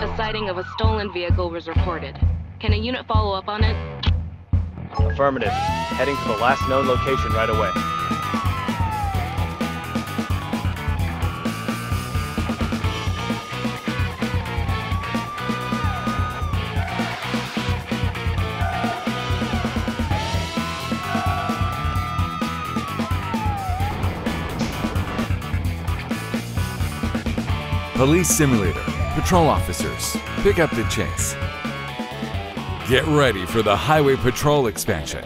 A sighting of a stolen vehicle was reported. Can a unit follow up on it? Affirmative. Heading to the last known location right away. Police simulator. Patrol officers. Pick up the chase. Get ready for the Highway Patrol expansion.